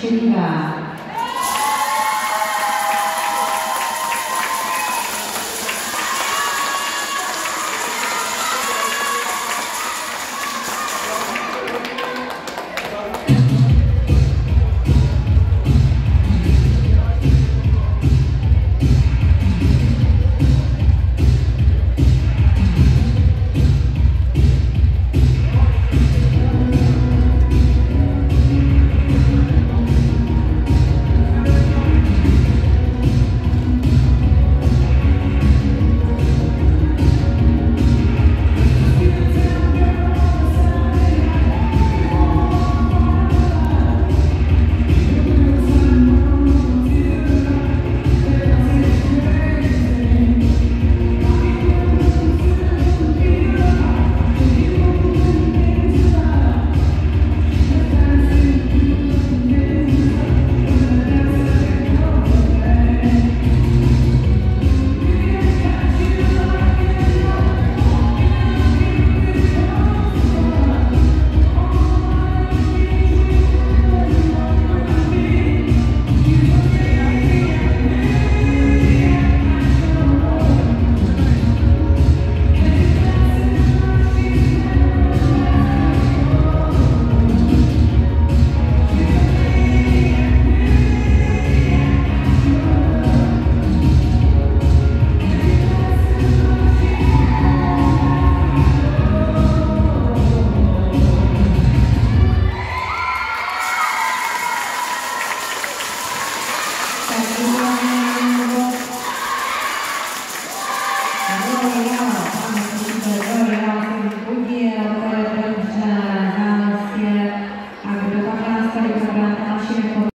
确定啊。